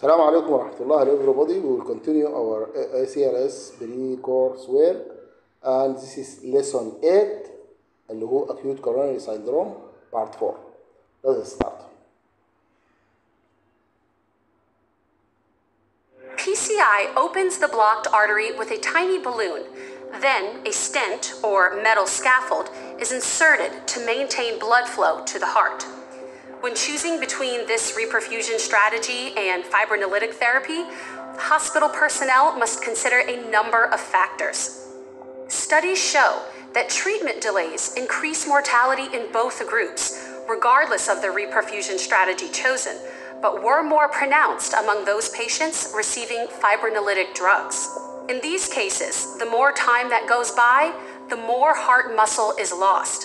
السلام عليكم ورحمة الله everybody. We will continue our ACLS pre-course work and this is lesson 8 اللي هو acute coronary syndrome part 4. Let's start. PCI opens the blocked artery with a tiny balloon. Then, a stent, or metal scaffold, is inserted to maintain blood flow to the heart. When choosing between this reperfusion strategy and fibrinolytic therapy, hospital personnel must consider a number of factors. Studies show that treatment delays increase mortality in both groups, regardless of the reperfusion strategy chosen, but were more pronounced among those patients receiving fibrinolytic drugs. In these cases, the more time that goes by, the more heart muscle is lost.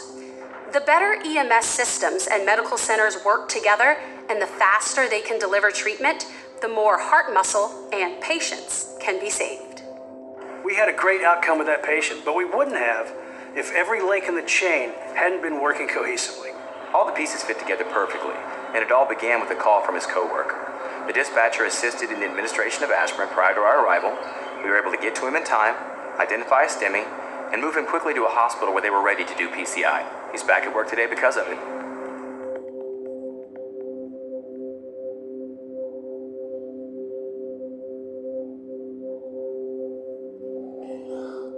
The better EMS systems and medical centers work together and the faster they can deliver treatment, the more heart muscle and patients can be saved. We had a great outcome with that patient, but we wouldn't have if every link in the chain hadn't been working cohesively. All the pieces fit together perfectly, and it all began with a call from his coworker. The dispatcher assisted in the administration of aspirin prior to our arrival. We were able to get to him in time, identify a STEMI, and move him quickly to a hospital where they were ready to do PCI. He's back at work today because of it.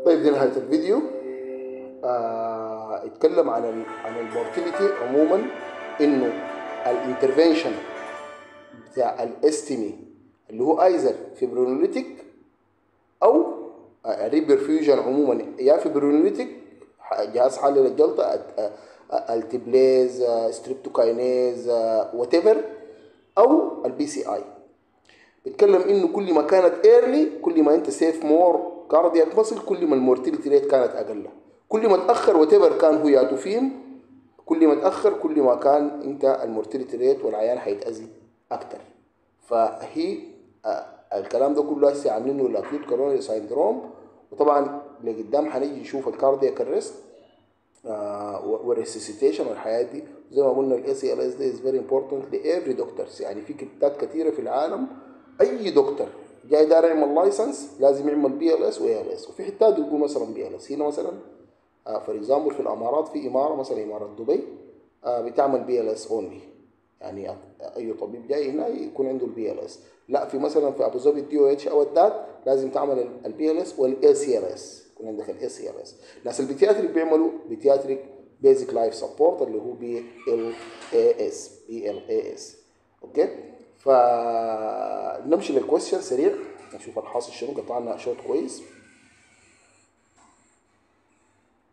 طيب دي نهاية الفيديو آه اتكلم عن عن ال mortality عموما إنه ال intervention بتاع ال STEMI اللي هو either fibrinolytic أو reperfusion عموما. يا fibrinolytic جهاز حلل الجلطه alteplase streptokinase whatever أو ال PCI بيتكلم إنه كل ما كانت early كل ما أنت save more cardiac muscle كل ما ال mortality rate كانت أقل. كل ما تأخر وات كان هو ياتوفيم كل ما تأخر كل ما كان أنت ال mortality rate والعيان حيتأذي أكتر. فهي الكلام ده كله هسه عاملينه ال acute coronary syndrome وطبعا لقدام هنيجي نشوف ال cardiac arrest آه وال resuscitation والحاجات دي. زي ما قلنا ال ACLS دي is very important for every doctors. يعني في حتات كثيره في العالم أي دكتور جاي داير يعمل license لازم يعمل BLS و ALS وفي حتات بيقول مثلا BLS هنا مثلا for example في الإمارات في إمارة مثلا إمارة دبي آه بتعمل BLS only يعني أي طبيب جاي هنا يكون عنده ال BLS لا في مثلا في أبو ظبي ال DOH أو الدات لازم تعمل ال BLS وال ACLS يكون عندك ال ACLS ناس ال pediatric بيعملوا pediatric basic life support اللي هو بي ال اي اس بي ال اي اس أوكي؟ فنمشي لل question سريع نشوف الحاصل شنو قطعنا شوط كويس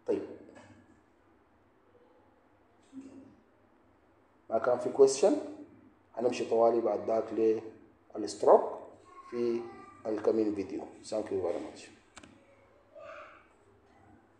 طيب ما كان في question هنمشي طوالي بعد ذاك لل stroke في ال coming video thank you very much